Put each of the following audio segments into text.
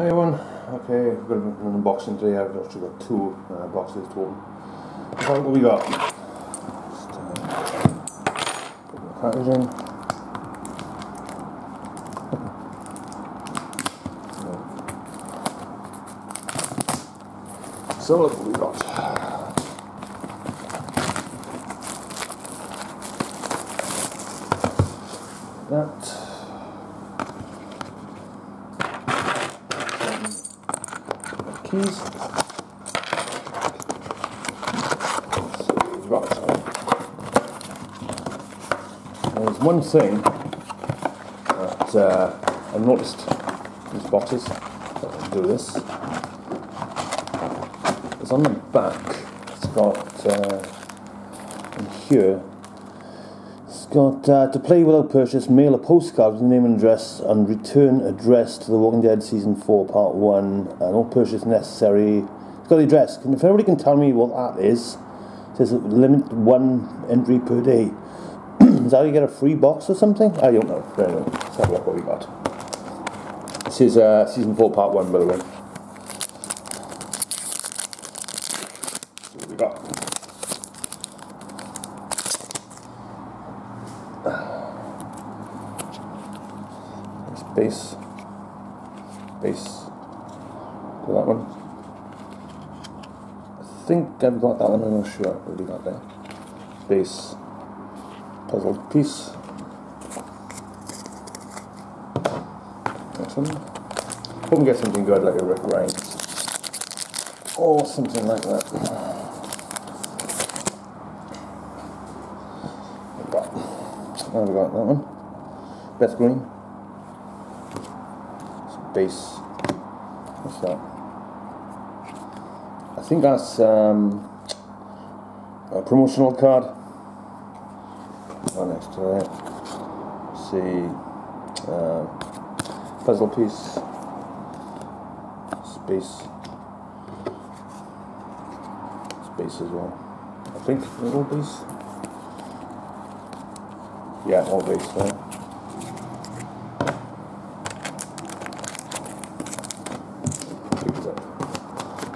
Hi everyone, okay, we've got an unboxing today. I've actually got two uh, boxes to open. So what we got? Just, uh, put the package in. so look what we got. That. Got some. There's one thing that uh, I noticed these boxes. Do this. It's on the back. It's got uh, in here. Got uh, to play without purchase. Mail a postcard with name and address and return address to The Walking Dead season four, part one. Uh, no purchase necessary. It's got the address. Can, if anybody can tell me what that is, it says limit one entry per day. is that how you get a free box or something? I don't know. Anyway, let's have a look what we got. This is uh, season four, part one, by the way. See what we got. It's base. Base. To that one. I think I've got that one, I'm not sure we got there. Base. Puzzle piece. One. Hope we get something good like a Rick Grimes. Or something like that. We got that one. Beth Greene. It's Base. What's that? I think that's um, a promotional card. Right next to it. See, uh, puzzle piece, space, space as well. I think all base. Yeah, all base. Right?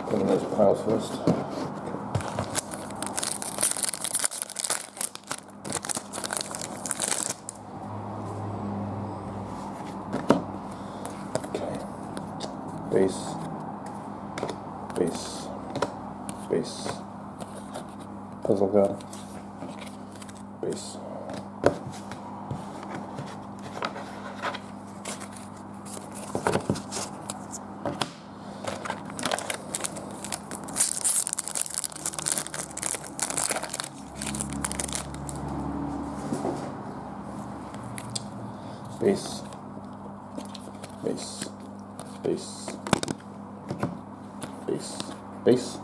Put in those piles first. Okay. Base. Base. Base. Puzzle. Base. Base. Base. Base. Base. Base.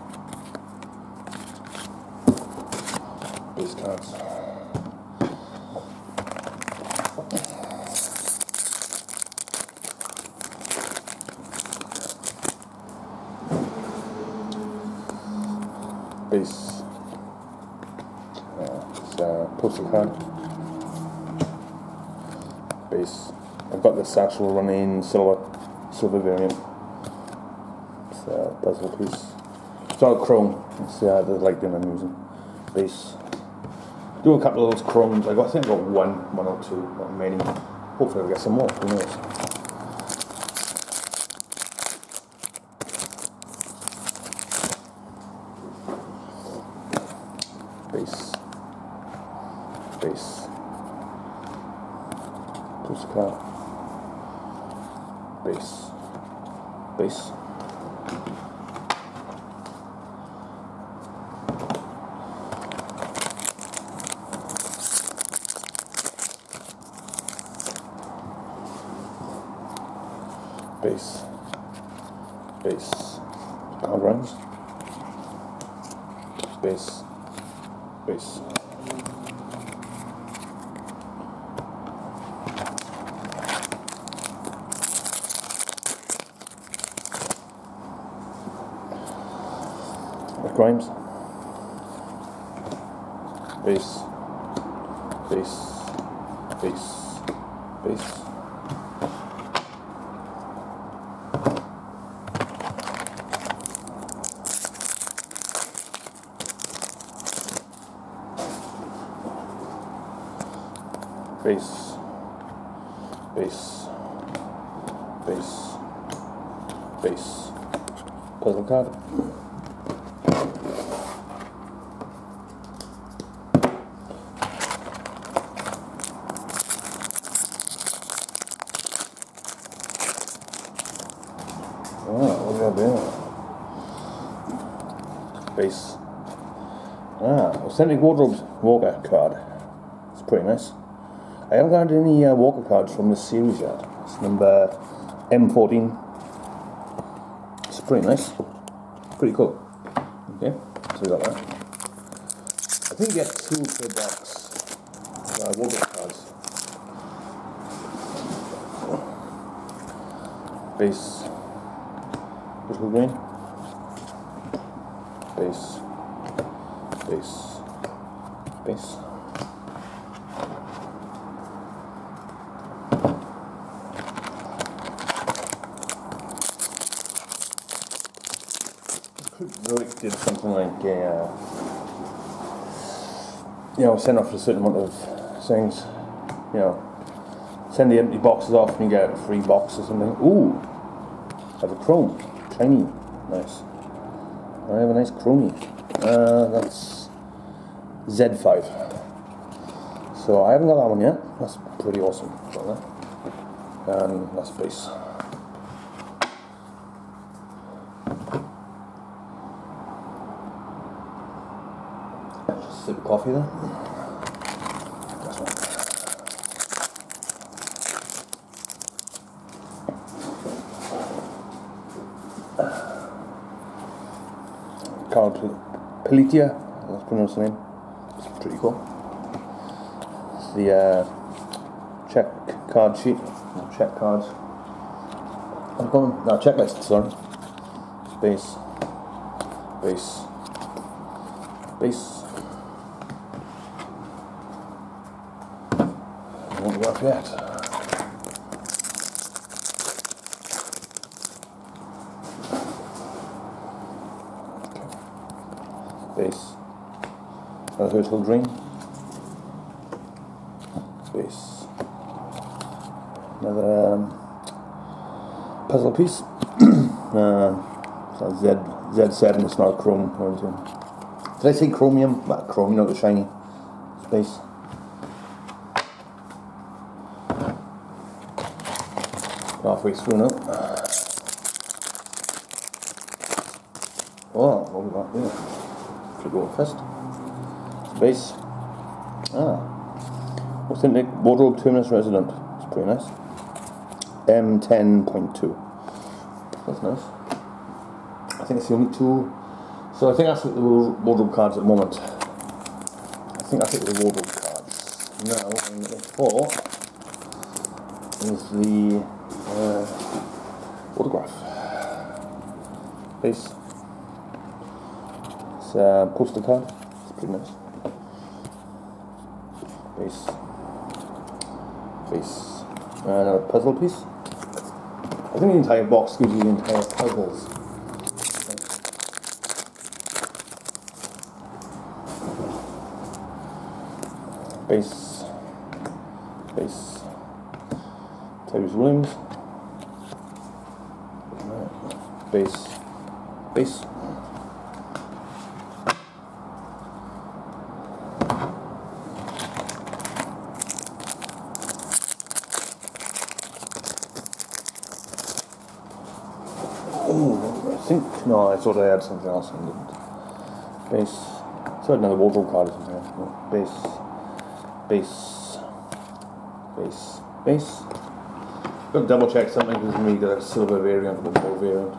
Base cards. Base. Uh, it's a postal card. Base. I've got the satchel running silver, silver variant. A puzzle piece. It's not chrome. It's uh, the light dim I'm using. Base. Do a couple of those chromes. I got. I think I got one, one or two, not many. Hopefully I'll get some more. Who knows? Base. Base. Postcard. Base. Base. Base. Base. Pound runs. Base. Base. Grimes. Base. Base. Base. Base. Base. Base. Base. Base. Puzzle card. 70 Wardrobes Walker card. It's pretty nice. I haven't got any uh, Walker cards from this series yet. It's number M14. It's pretty nice. Pretty cool. Okay, so we got that. I think you get two per box uh, Walker cards. Base. Crystal green. Base. Base. Base. Zoic did something like a, uh, you know, send off a certain amount of things, you know, send the empty boxes off and you get a free box or something. Ooh, I have a chrome, shiny, nice. I have a nice chromie. Uh, that's Z5. So I haven't got that one yet. That's pretty awesome. And that's base. Sip of coffee there. That's called Pelitia, let's pronounce the name. Pretty cool. It's the uh, check card sheet, no, check cards. I'm going, no, checklist, sorry. Base, base, base. I won't up yet. Base. Another Hershel Greene. Base. Another um, puzzle piece. uh, Z Z7. It's not chrome or anything. Did I say chromium? Well, chrome, know, the shiny space. Halfway through now. Oh, what we got here? Should go first. Space. Ah. Authentic Wardrobe Terminus Resident. It's pretty nice. M10.2. That's nice. I think it's the only two. So I think that's the wardrobe cards at the moment. I think that's it with the wardrobe cards. Now, four is the uh, autograph. Base. It's a poster card. It's pretty nice. Base. Base. Uh, another puzzle piece. I think the entire box gives you the entire puzzles. Base. Base. Tyreese Williams. Base. Base. Oh, I think no, I thought I had something else and didn't. Base. I had another wardrobe card or something else. No. Base. Base. Base. Base. Got to double check something because we got a silver variant or a gold variant.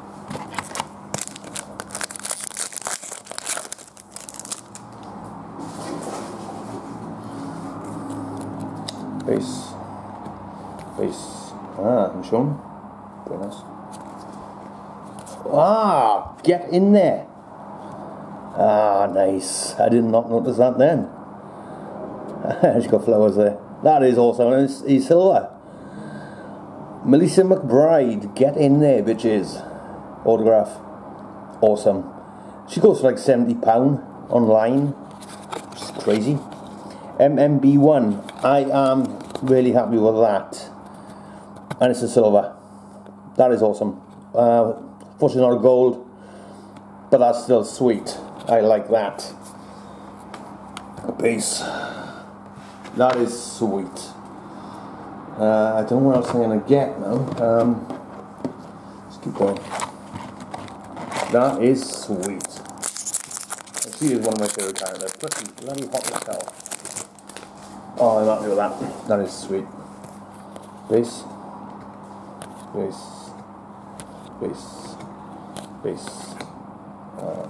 Base. Base. Ah, I'm shown. Very nice. Ah, get in there. Ah, nice. I did not notice that then. She's got flowers there. That is awesome. And it's, he's silver. Melissa McBride, get in there, bitches. Autograph. Awesome. She goes for like £70 online. Which is crazy. MMB1. I am Really happy with that. And it's a silver. That is awesome. Uh, fortunately not a gold, but that's still sweet. I like that. Base. That is sweet. Uh, I don't know what else I'm going to get now. Um, let's keep going. That is sweet. She is one of my favourite characters. Pretty bloody hot as hell. Oh, I'm happy with that. That is sweet. Base. Base. Base. Base. Uh,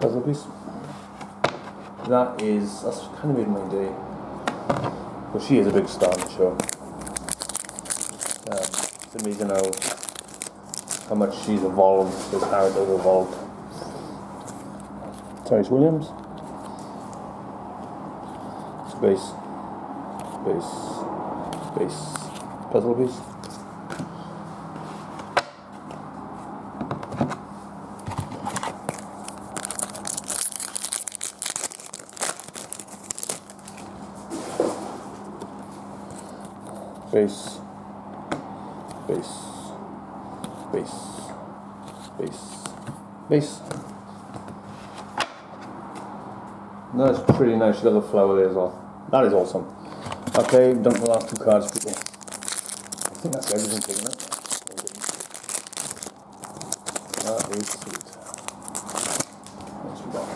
puzzle piece. That is, that's kind of made my day. But she is a big star on the show. It's amazing how, how much she's evolved, this has evolved. Tyreese Williams. Space. Space. Space. Puzzle piece. Base. Base. Base. Base. Base. That's pretty nice. The flower there as well. That is awesome. Okay, done the last two cards, people. I think that's everything taken up. That is sweet. What's we got?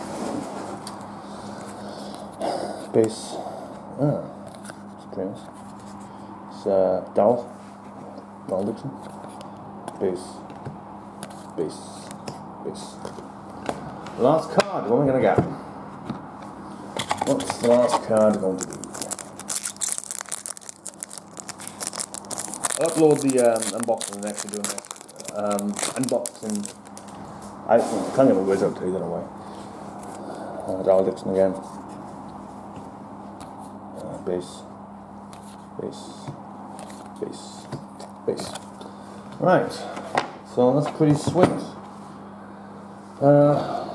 Base. Ah, it's pretty nice. Uh, Dowell. Dowell Dixon. Base. Base. Base. Last card. What am I going to get? What's the last card going to be? I'll upload the um, unboxing next video next. Um, unboxing. I can't get my words out today, don't know why. Uh, Daryl Dixon again. Uh, bass. Bass. Bass. Bass. Right. So that's pretty sweet. Uh,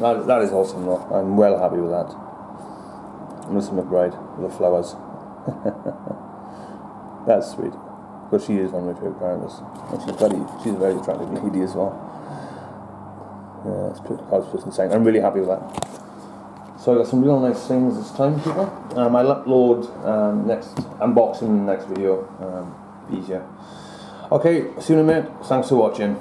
that, that is awesome though. I'm well happy with that. Melissa McBride with the flowers. That's sweet. But she is one of my favourite characters. And she's very, she's a very attractive lady as well. Yeah, that's pretty, that's pretty insane. I'm really happy with that. So I got some real nice things this time, people. Um, I'll upload um, next unboxing next video. Um, easier. Okay, see you in a minute. Thanks for watching.